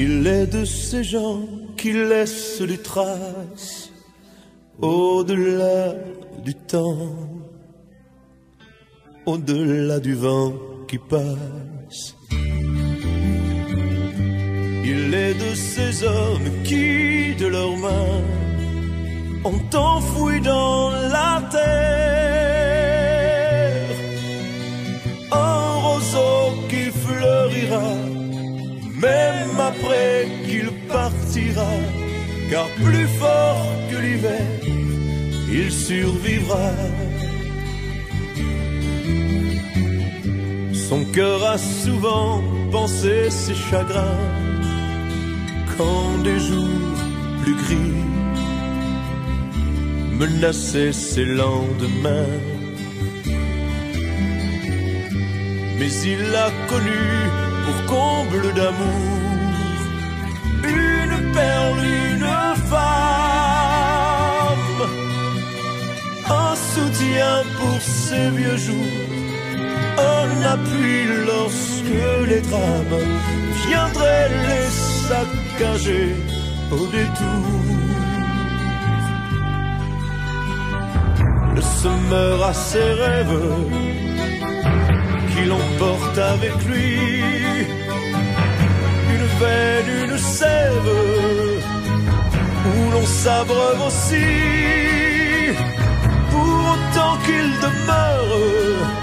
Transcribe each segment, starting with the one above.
Il est de ces gens qui laissent des traces au-delà du temps, au-delà du vent qui passe. Il est de ces hommes qui, de leurs mains, ont enfoui dans la même après qu'il partira, car plus fort que l'hiver, il survivra. Son cœur a souvent pensé ses chagrins quand des jours plus gris menaçaient ses lendemains. Mais il a connu pour comble d'amour. Une perle, une femme, un soutien pour ses vieux jours. Un appui lorsque les drames viendraient les saccager au détour. Le semeur a ses rêves qui l'emportent avec lui. Une veine, une sève où l'on s'abreuve aussi. Pour autant qu'il demeure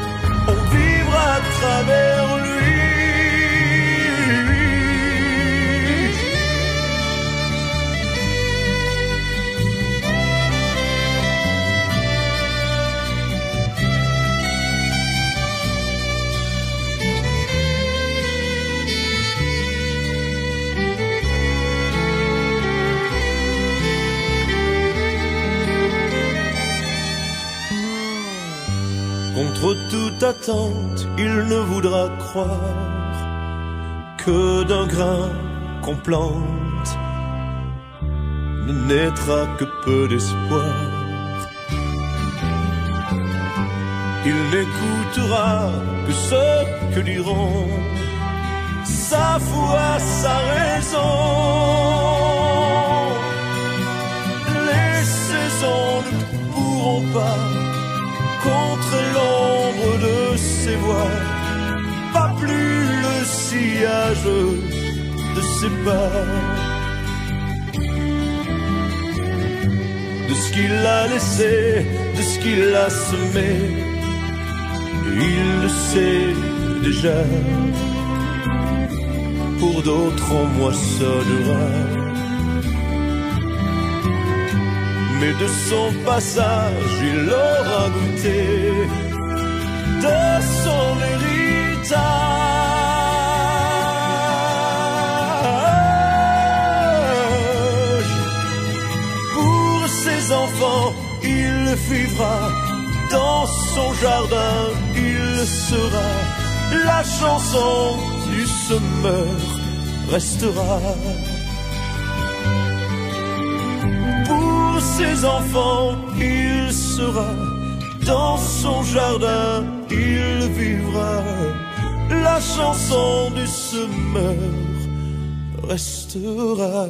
on vivra à travers Contre toute attente, il ne voudra croire que d'un grain qu'on plante ne naîtra que peu d'espoir. Il n'écoutera que ce que diront sa foi, sa raison. Pas plus le sillage de ses pas. De ce qu'il a laissé, de ce qu'il a semé, il le sait déjà. Pour d'autres, on moissonnera. mais de son passage il aura goûté de son héritage. Pour ses enfants, il vivra dans son jardin, il sera la chanson du semeur restera. ses enfants, il sera dans son jardin, il vivra. La chanson du semeur restera.